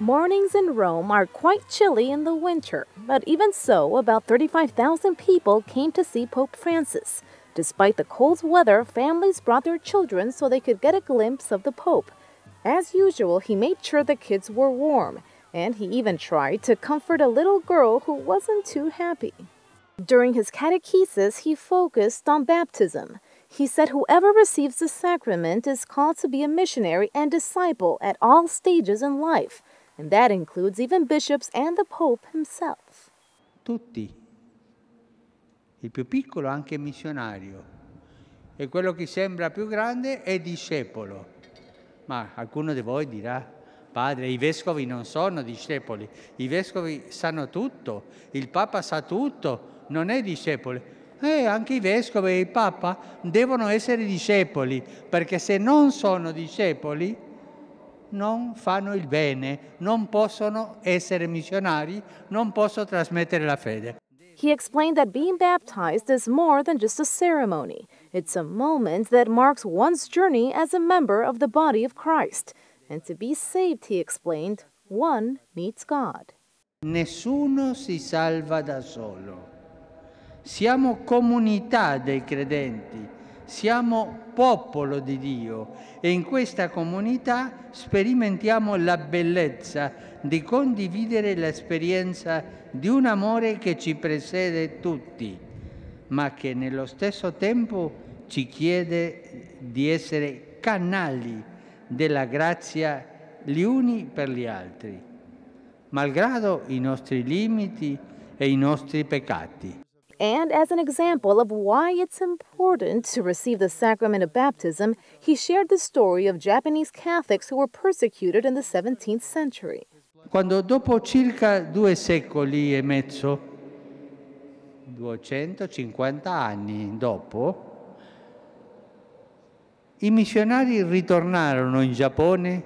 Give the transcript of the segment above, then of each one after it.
Mornings in Rome are quite chilly in the winter, but even so, about 35,000 people came to see Pope Francis. Despite the cold weather, families brought their children so they could get a glimpse of the Pope. As usual, he made sure the kids were warm, and he even tried to comfort a little girl who wasn't too happy. During his catechesis, he focused on baptism. He said whoever receives the sacrament is called to be a missionary and disciple at all stages in life and that includes even bishops and the Pope himself. Tutti. Il più piccolo anche missionario e quello che sembra più grande è discepolo. Ma qualcuno di voi dirà, padre, i vescovi non sono discepoli, i vescovi sanno tutto, il Papa sa tutto, non è discepolo. Eh, anche i vescovi e il Papa devono essere discepoli, perché se non sono discepoli non fanno il bene, non possono essere missionari, non possono trasmettere la fede. He explained that being baptized is more than just a ceremony. It's a moment that marks one's journey as a member of the body of Christ. And to be saved, he explained, one needs God. Nessuno si salva da solo. Siamo comunità dei credenti siamo popolo di Dio e in questa comunità sperimentiamo la bellezza di condividere l'esperienza di un amore che ci precede tutti, ma che nello stesso tempo ci chiede di essere canali della grazia gli uni per gli altri, malgrado i nostri limiti e i nostri peccati. And as an example of why it's important to receive the sacrament of baptism, he shared the story of Japanese Catholics who were persecuted in the 17th century. Quando dopo circa due secoli e mezzo, 250 anni dopo, i missionari ritornarono in Giappone,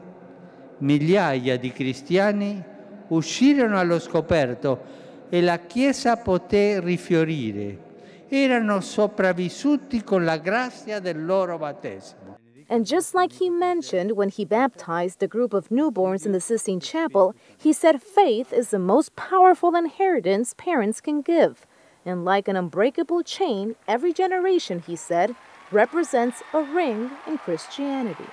migliaia di cristiani uscirono allo scoperto e la Chiesa poté rifiorire. Erano sopravvissuti con la grazia del loro battesimo. And just like he mentioned when he baptized a group of newborns in the Sistine Chapel, he said faith is the most powerful inheritance parents can give. And like an unbreakable chain, every generation, he said, represents a ring in Christianity.